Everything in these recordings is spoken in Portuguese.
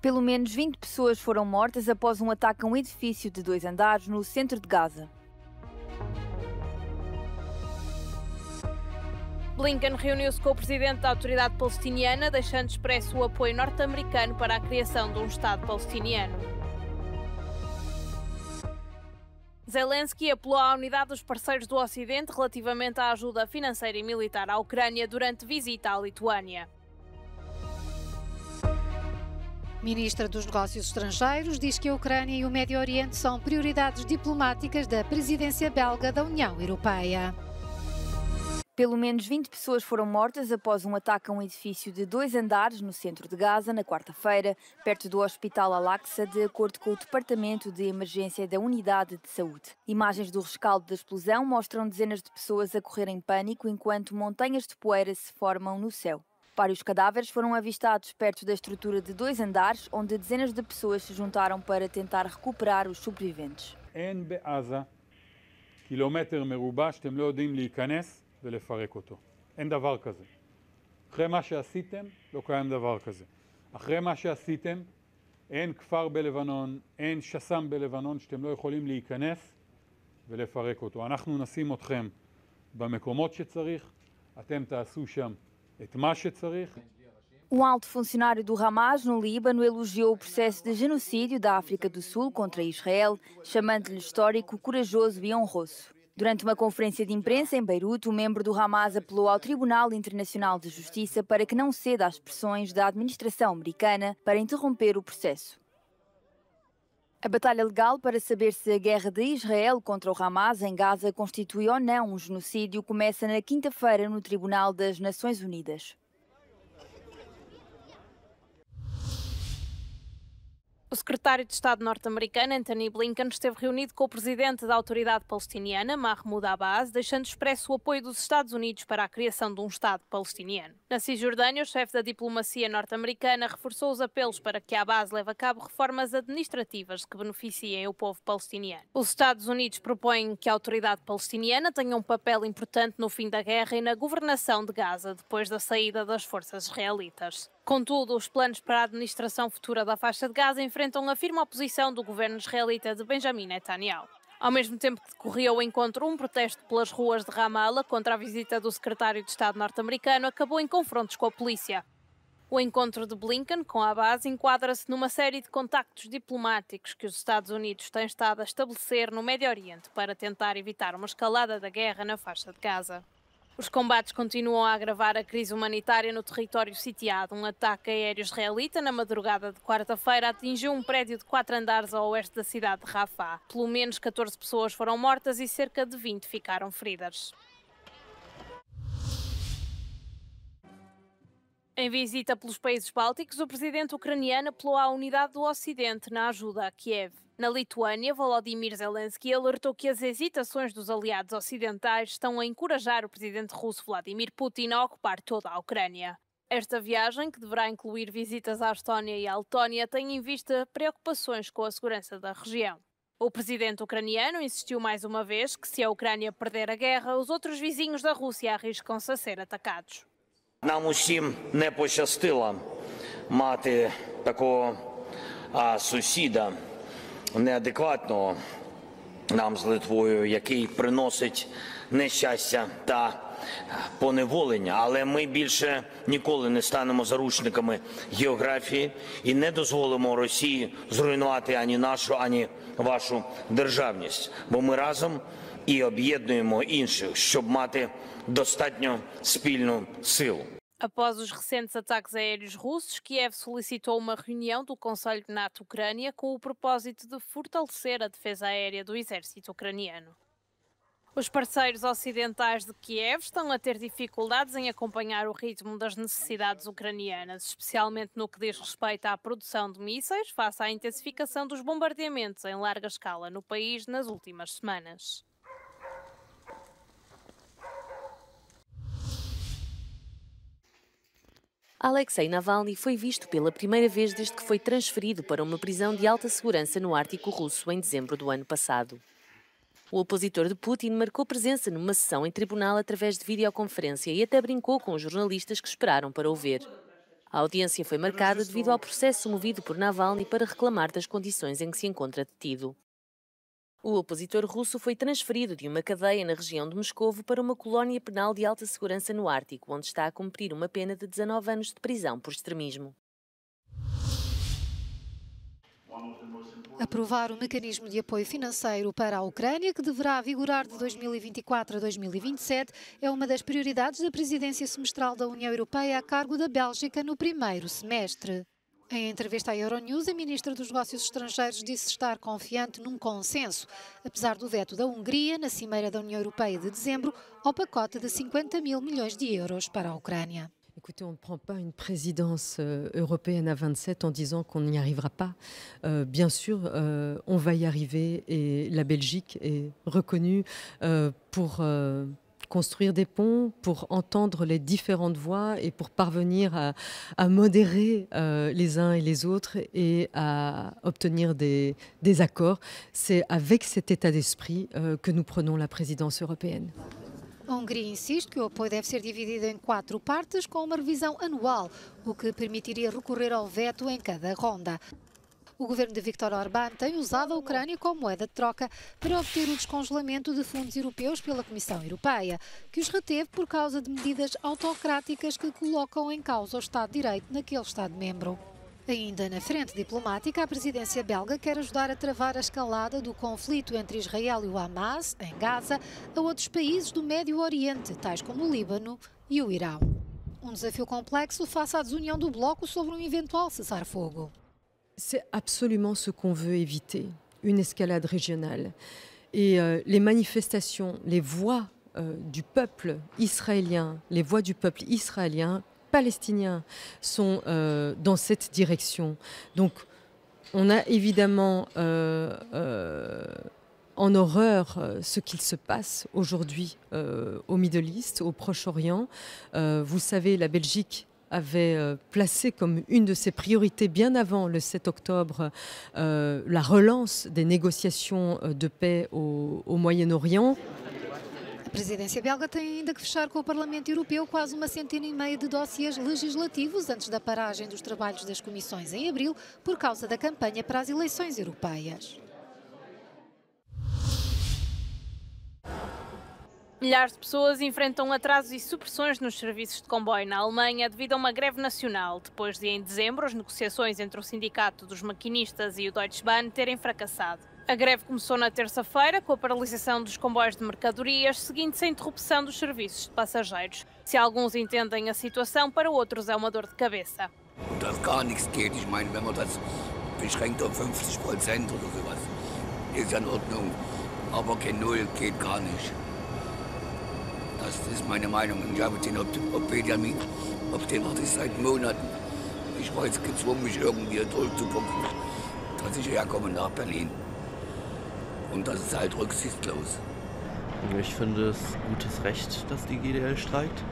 Pelo menos 20 pessoas foram mortas após um ataque a um edifício de dois andares no centro de Gaza. Blinken reuniu-se com o presidente da autoridade palestiniana, deixando expresso o apoio norte-americano para a criação de um Estado palestiniano. Zelensky apelou à unidade dos parceiros do Ocidente relativamente à ajuda financeira e militar à Ucrânia durante visita à Lituânia. Ministra dos Negócios Estrangeiros diz que a Ucrânia e o Médio Oriente são prioridades diplomáticas da presidência belga da União Europeia. Pelo menos 20 pessoas foram mortas após um ataque a um edifício de dois andares no centro de Gaza na quarta-feira, perto do Hospital Al-Aqsa, de acordo com o Departamento de Emergência da Unidade de Saúde. Imagens do rescaldo da explosão mostram dezenas de pessoas a correr em pânico enquanto montanhas de poeira se formam no céu. Vários cadáveres foram avistados perto da estrutura de dois andares, onde dezenas de pessoas se juntaram para tentar recuperar os sobreviventes. ולפרק אותו. אין דבר כזה. אחרי מה שעשיתם, לא קיים דבר כזה. אחרי מה שעשיתם, אין כפר בלבנון, אין שס"ם בלבנון שאתם לא יכולים להיכנס ולפרק אותו. אנחנו נשים אתכם במקומות שצריך, אתם תעשו שם את מה שצריך. Um alto funcionário do Hamas no Líbano elogiou o processo de genocídio da África do Sul contra Israel, chamando-lhe histórico, corajoso e honroso. Durante uma conferência de imprensa em Beirute, o membro do Hamas apelou ao Tribunal Internacional de Justiça para que não ceda às pressões da administração americana para interromper o processo. A batalha legal para saber se a guerra de Israel contra o Hamas em Gaza constitui ou não um genocídio começa na quinta-feira no Tribunal das Nações Unidas. O secretário de Estado norte-americano, Anthony Blinken, esteve reunido com o presidente da autoridade palestiniana, Mahmoud Abbas, deixando expresso o apoio dos Estados Unidos para a criação de um Estado palestiniano. Na Cisjordânia, o chefe da diplomacia norte-americana reforçou os apelos para que Abbas leve a cabo reformas administrativas que beneficiem o povo palestiniano. Os Estados Unidos propõem que a autoridade palestiniana tenha um papel importante no fim da guerra e na governação de Gaza, depois da saída das forças israelitas. Contudo, os planos para a administração futura da faixa de Gaza enfrentam a firme oposição do governo israelita de Benjamin Netanyahu. Ao mesmo tempo que decorria o encontro, um protesto pelas ruas de Ramallah contra a visita do secretário de Estado norte-americano acabou em confrontos com a polícia. O encontro de Blinken com a base enquadra-se numa série de contactos diplomáticos que os Estados Unidos têm estado a estabelecer no Médio Oriente para tentar evitar uma escalada da guerra na faixa de Gaza. Os combates continuam a agravar a crise humanitária no território sitiado. Um ataque aéreo israelita na madrugada de quarta-feira atingiu um prédio de quatro andares ao oeste da cidade de Rafah. Pelo menos 14 pessoas foram mortas e cerca de 20 ficaram feridas. Em visita pelos países bálticos, o presidente ucraniano apelou à unidade do Ocidente na ajuda a Kiev. Na Lituânia, Volodymyr Zelensky alertou que as hesitações dos aliados ocidentais estão a encorajar o presidente russo Vladimir Putin a ocupar toda a Ucrânia. Esta viagem, que deverá incluir visitas à Estónia e à Letónia, tem em vista preocupações com a segurança da região. O presidente ucraniano insistiu mais uma vez que, se a Ucrânia perder a guerra, os outros vizinhos da Rússia arriscam-se a ser atacados. Нам усім не пощастило мати такого а, сусіда неадекватного нам з Литвою, який приносить нещастя та поневолення, але ми більше ніколи не станемо заручниками географії і не дозволимо Росії зруйнувати ані нашу, ані вашу державність, бо ми разом і об'єднуємо інших, щоб мати достатньо спільну силу. Após os recentes ataques aéreos russos, Kiev solicitou uma reunião do Conselho NATO-Ucrânia com o propósito de fortalecer a defesa aérea do exército ucraniano. Os parceiros ocidentais de Kiev estão a ter dificuldades em acompanhar o ritmo das necessidades ucranianas, especialmente no que diz respeito à produção de mísseis, face à intensificação dos bombardeamentos em larga escala no país nas últimas semanas. Alexei Navalny foi visto pela primeira vez desde que foi transferido para uma prisão de alta segurança no Ártico Russo em dezembro do ano passado. O opositor de Putin marcou presença numa sessão em tribunal através de videoconferência e até brincou com os jornalistas que esperaram para o ver. A audiência foi marcada devido ao processo movido por Navalny para reclamar das condições em que se encontra detido. O opositor russo foi transferido de uma cadeia na região de Moscovo para uma colónia penal de alta segurança no Ártico, onde está a cumprir uma pena de 19 anos de prisão por extremismo. Aprovar o mecanismo de apoio financeiro para a Ucrânia, que deverá vigorar de 2024 a 2027, é uma das prioridades da presidência semestral da União Europeia a cargo da Bélgica no primeiro semestre. Em entrevista à Euronews, a ministra dos Negócios Estrangeiros disse estar confiante num consenso, apesar do veto da Hungria na Cimeira da União Europeia de dezembro ao pacote de 50 mil milhões de euros para a Ucrânia. Écoutez, on ne prend pas une présidence euh, européenne à 27 en disant qu'on n'y arrivera pas. Euh, bien sûr, euh, on va y arriver et la Belgique est reconnue euh, pour euh, construire des ponts, pour entendre les différentes voix et pour parvenir à, à modérer euh, les uns et les autres et à obtenir des, des accords. C'est avec cet état d'esprit euh, que nous prenons la présidence européenne. A Hungria insiste que o apoio deve ser dividido em quatro partes com uma revisão anual, o que permitiria recorrer ao veto em cada ronda. O governo de Viktor Orbán tem usado a Ucrânia como moeda de troca para obter o descongelamento de fundos europeus pela Comissão Europeia, que os reteve por causa de medidas autocráticas que colocam em causa o Estado de Direito naquele Estado-membro. Ainda na frente diplomática, a presidência belga quer ajudar a travar a escalada do conflito entre Israel e o Hamas, em Gaza, a outros países do Médio Oriente, tais como o Líbano e o Irão. Um desafio complexo face à desunião do bloco sobre um eventual cessar-fogo. C'est absolument ce qu'on veut éviter, une escalade régionale. Et euh, les manifestations, les voix euh, du peuple israélien, les voix du peuple israélien, palestinien, sont euh, dans cette direction. Donc, on a évidemment en horreur ce qu'il se passe aujourd'hui au Middle East, au Proche-Orient. Vous savez, la Belgique avait euh, placé comme une de ses priorités bien avant le 7 octobre euh, la relance des négociations euh, de paix au, au Moyen-Orient. A presidência belga tem ainda que fechar com o Parlamento Europeu quase uma centena e meia de dossiês legislativos antes da paragem dos trabalhos das comissões em abril por causa da campanha para as eleições europeias. Milhares de pessoas enfrentam atrasos e supressões nos serviços de comboio na Alemanha devido a uma greve nacional, depois de, em dezembro, as negociações entre o Sindicato dos Maquinistas e o Deutsche Bahn terem fracassado. A greve começou na terça-feira com a paralisação dos comboios de mercadorias, seguinte-se a interrupção dos serviços de passageiros. Se alguns entendem a situação, para outros é uma dor de cabeça. Beschränkt auf 50 Prozent oder sowas, ist in Ordnung. Aber kein Null geht gar nicht. Das ist meine Meinung. Ich habe den Orthopädie, auf den warte ich seit Monaten. Ich war jetzt gezwungen, mich irgendwie durchzupumpen, dass ich herkomme nach Berlin. Und das ist halt rücksichtslos. Ich finde es gutes Recht, dass die GDL streikt.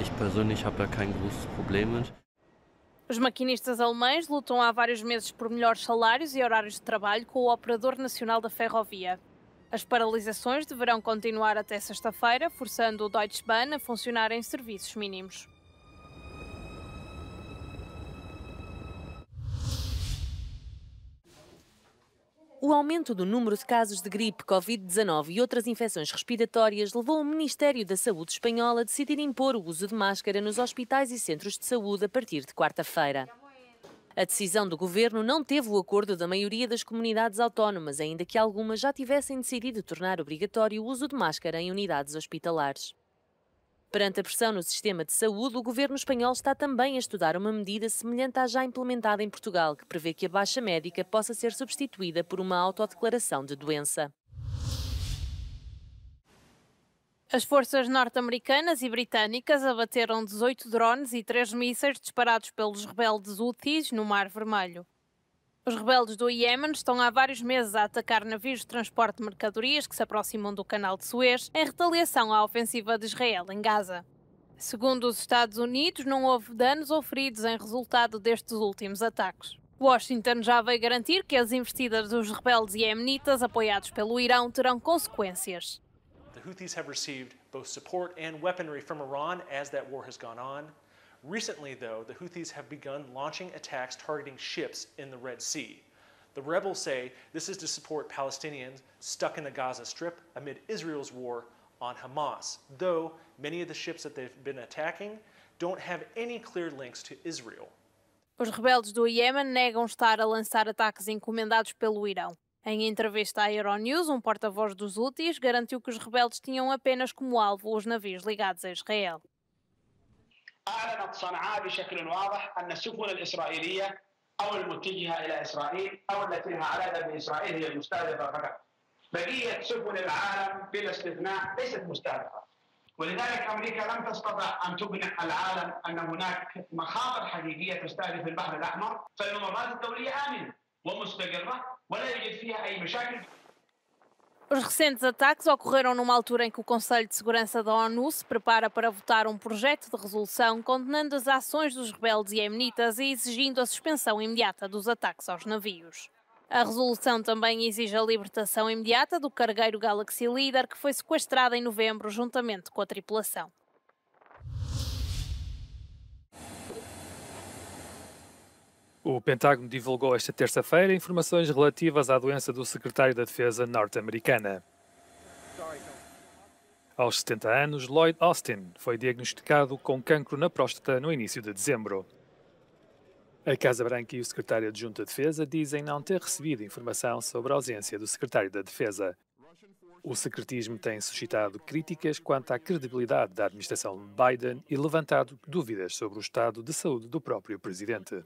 Ich persönlich habe da kein großes Problem mit. Os maquinistas alemães lutam há vários meses por melhores salários e horários de trabalho com o Operador Nacional da Ferrovia. As paralisações deverão continuar até sexta-feira, forçando o Deutsche Bahn a funcionar em serviços mínimos. O aumento do número de casos de gripe, Covid-19 e outras infecções respiratórias levou o Ministério da Saúde espanhol a decidir impor o uso de máscara nos hospitais e centros de saúde a partir de quarta-feira. A decisão do governo não teve o acordo da maioria das comunidades autónomas, ainda que algumas já tivessem decidido tornar obrigatório o uso de máscara em unidades hospitalares. Perante a pressão no sistema de saúde, o governo espanhol está também a estudar uma medida semelhante à já implementada em Portugal, que prevê que a baixa médica possa ser substituída por uma autodeclaração de doença. As forças norte-americanas e britânicas abateram 18 drones e 3 mísseis disparados pelos rebeldes Houthis no Mar Vermelho. Os rebeldes do Iémen estão há vários meses a atacar navios de transporte de mercadorias que se aproximam do canal de Suez em retaliação à ofensiva de Israel em Gaza. Segundo os Estados Unidos, não houve danos ou feridos em resultado destes últimos ataques. Washington já veio garantir que as investidas dos rebeldes iemenitas apoiados pelo Irão terão consequências. Houthis have received both support and weaponry from Iran as that war has gone on. Recently, though, the Houthis have begun launching attacks targeting ships in the Red Sea. The rebels say this is to support Palestinians stuck in the Gaza Strip amid Israel's war on Hamas, though many of the ships that they've been attacking don't have any clear links to Israel. Os rebeldes do Iêmen negam estar a lançar ataques encomendados pelo Irão. Em entrevista à Euronews, um porta-voz dos Houthis garantiu que os rebeldes tinham apenas como alvo os navios ligados a Israel. أعلنت صنعاء بشكل واضح أن السفن الإسرائيلية أو المتجهة إلى إسرائيل أو التي لها علاقة بإسرائيل هي المستهدفة فقط. بقية سفن العالم بلا استثناء ليست مستهدفة. ولذلك أمريكا لم تستطع أن تقنع العالم أن هناك مخاطر حقيقية تستهدف البحر الأحمر فالممرات الدولية آمنة ومستقرة ولا يوجد فيها أي مشاكل Os recentes ataques ocorreram numa altura em que o Conselho de Segurança da ONU se prepara para votar um projeto de resolução condenando as ações dos rebeldes iemenitas e exigindo a suspensão imediata dos ataques aos navios. A resolução também exige a libertação imediata do cargueiro Galaxy Leader, que foi sequestrado em novembro juntamente com a tripulação. O Pentágono divulgou esta terça-feira informações relativas à doença do secretário da Defesa norte-americana. Aos 70 anos, Lloyd Austin foi diagnosticado com cancro na próstata no início de dezembro. A Casa Branca e o secretário adjunto da Defesa dizem não ter recebido informação sobre a ausência do secretário da Defesa. O secretismo tem suscitado críticas quanto à credibilidade da administração Biden e levantado dúvidas sobre o estado de saúde do próprio presidente.